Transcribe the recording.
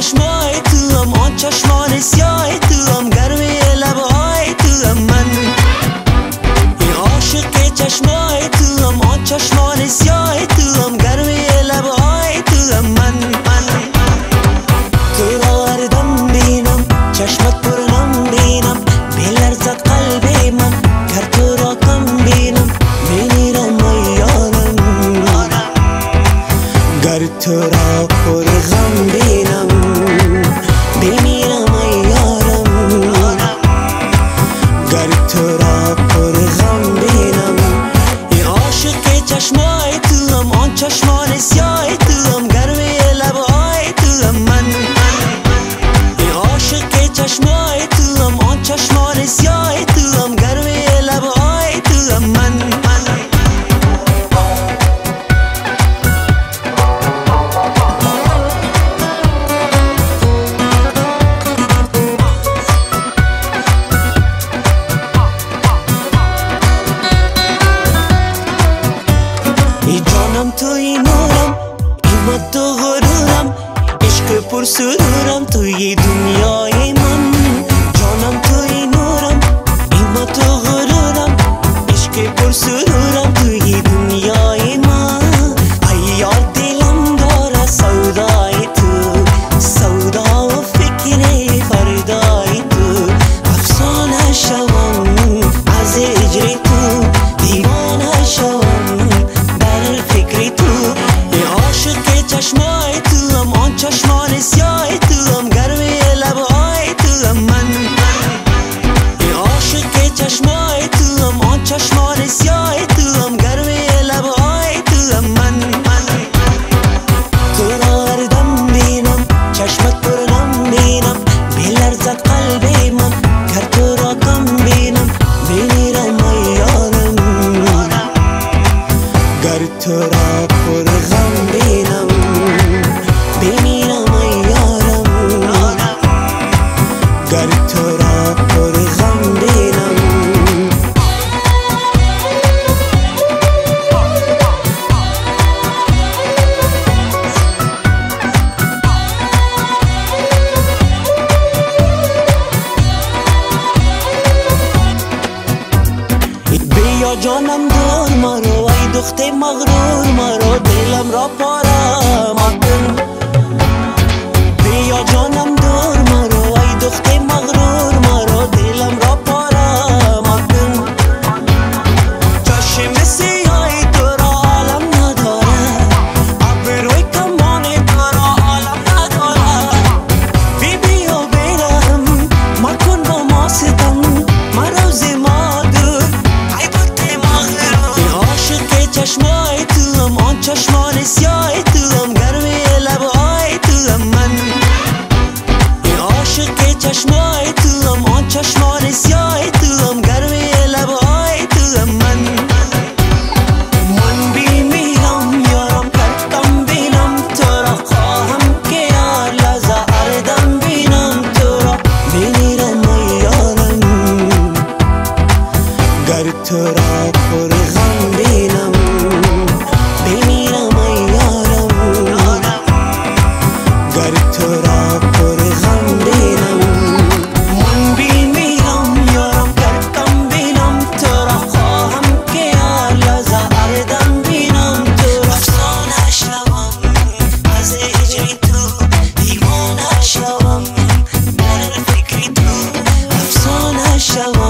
چشمای تو هم آن چشمان سیاه تو هم گرمی لبهای تو هم من ای عاشق چشمای تو هم آن چشمان سیاه پر غم بینم. بمیرم ای یارم. گر تو را پر غم بینم. ای عاشق چشمای تو هم آن چشمان سیاه تو هم گرمی لبای تو هم من ای عاشق چشمای تو هم آن چشمان سیاه Nuram tuy nuram Imat tu gururam Ishq për së Tu i dunjoj جانم دور مرا رو ای دخت مغرور مرا دلم را پاره تراب پر بینم بمیرم ای یارم. گر تراب پر بینم من بمیرم یارم. گردم بینم ترا خواهم که لحظه اردم بینم. ترا افسانه شوم از هجر تو دیوانه شوم. در فکر تو افسانه شوم.